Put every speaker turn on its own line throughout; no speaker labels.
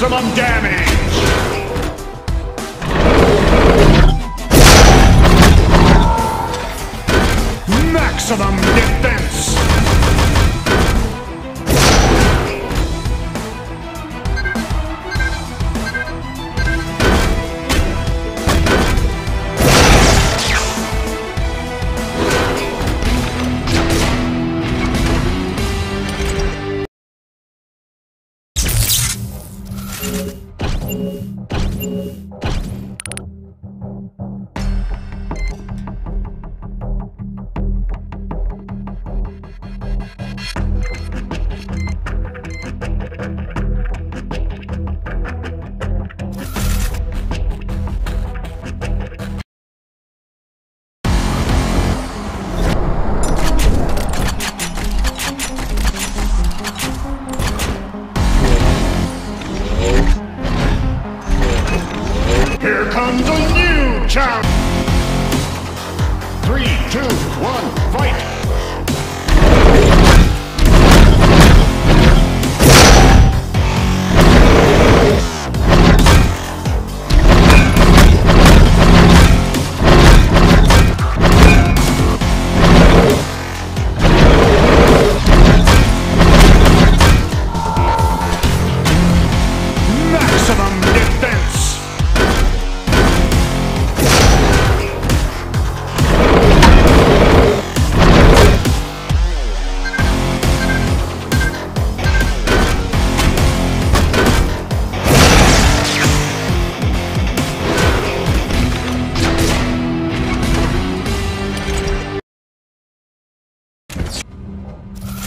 Maximum damage! Maximum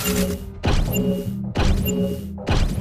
Thank you.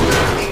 Damage!